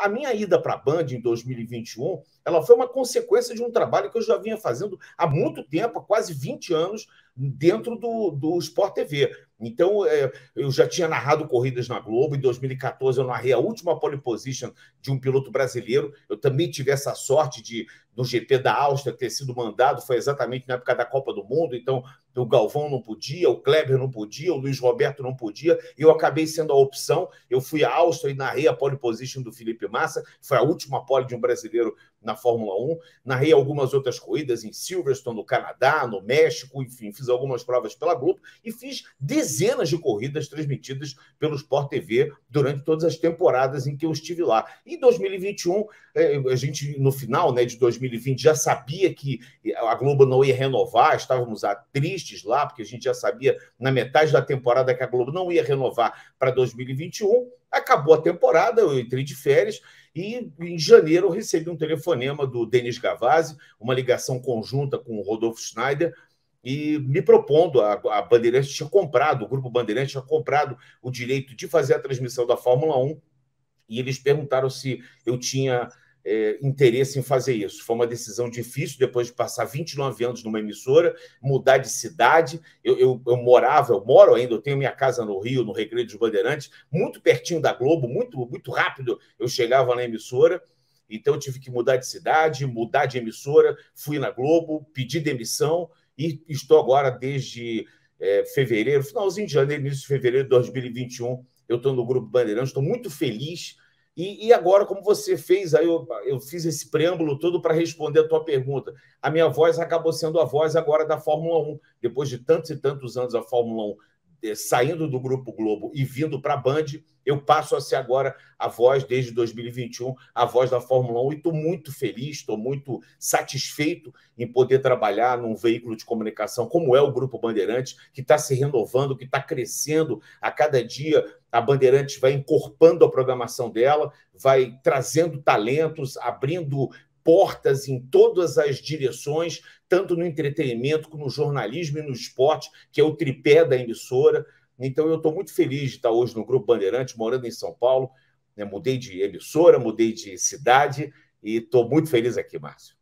A minha ida para a Band em 2021, ela foi uma consequência de um trabalho que eu já vinha fazendo há muito tempo, há quase 20 anos, dentro do, do Sport TV. Então, é, eu já tinha narrado corridas na Globo. Em 2014, eu narrei a última pole position de um piloto brasileiro. Eu também tive essa sorte de, no GP da Áustria, ter sido mandado. Foi exatamente na época da Copa do Mundo. Então, o Galvão não podia, o Kleber não podia, o Luiz Roberto não podia. E eu acabei sendo a opção. Eu fui à Áustria e narrei a pole position do Felipe Massa. Foi a última pole de um brasileiro na Fórmula 1. Narrei algumas outras corridas em Silverstone, no Canadá, no México. Enfim, fiz algumas provas pela Globo e fiz dezenas de corridas transmitidas pelo Sport TV durante todas as temporadas em que eu estive lá. Em 2021, é, a gente, no final né, de 2020, já sabia que a Globo não ia renovar, estávamos tristes lá, porque a gente já sabia na metade da temporada que a Globo não ia renovar para 2021. Acabou a temporada, eu entrei de férias e em janeiro eu recebi um telefonema do Denis Gavazzi, uma ligação conjunta com o Rodolfo Schneider, e me propondo, a, a Bandeirantes tinha comprado, o Grupo Bandeirantes tinha comprado o direito de fazer a transmissão da Fórmula 1, e eles perguntaram se eu tinha é, interesse em fazer isso. Foi uma decisão difícil, depois de passar 29 anos numa emissora, mudar de cidade. Eu, eu, eu, morava, eu moro ainda, eu tenho minha casa no Rio, no Recreio dos Bandeirantes, muito pertinho da Globo, muito, muito rápido eu chegava na emissora. Então eu tive que mudar de cidade, mudar de emissora, fui na Globo, pedi demissão e estou agora desde é, fevereiro, finalzinho de janeiro, início de fevereiro de 2021, eu estou no Grupo Bandeirantes, estou muito feliz. E, e, agora, como você fez, aí eu, eu fiz esse preâmbulo todo para responder a tua pergunta. A minha voz acabou sendo a voz agora da Fórmula 1. Depois de tantos e tantos anos a Fórmula 1 eh, saindo do Grupo Globo e vindo para a Band, eu passo a ser agora a voz, desde 2021, a voz da Fórmula 1 e estou muito feliz, estou muito satisfeito em poder trabalhar num veículo de comunicação como é o Grupo Bandeirantes, que está se renovando, que está crescendo a cada dia. A Bandeirantes vai encorpando a programação dela, vai trazendo talentos, abrindo portas em todas as direções, tanto no entretenimento como no jornalismo e no esporte, que é o tripé da emissora. Então, eu estou muito feliz de estar hoje no Grupo Bandeirante, morando em São Paulo. Né? Mudei de emissora, mudei de cidade e estou muito feliz aqui, Márcio.